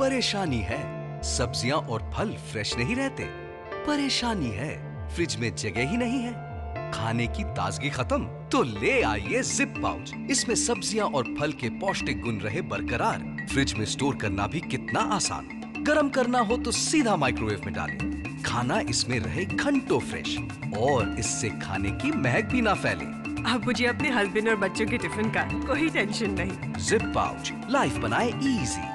परेशानी है। सब्ज़ियाँ और फल फ्रेश नहीं रहते। परेशानी है। फ्रिज में जगह ही नहीं है। खाने की ताजगी खत्म। तो ले आइए जिप पाउच इसमें सब्ज़ियाँ और फल के पौष्टिक गुण रहे बरकरार। फ्रिज में स्टोर करना भी कितना आसान। गर्म करना हो तो सीधा माइक्रोवेव में डालें। खाना इसमें रहे घंटों फ्रेश। और इससे खाने की महक भी ना फैले। अब मुझे अपने हस्बैंड और बच्चों के टिफ़िन का कोई टेंशन नहीं। जिप पाउच लाइफ बनाए इजी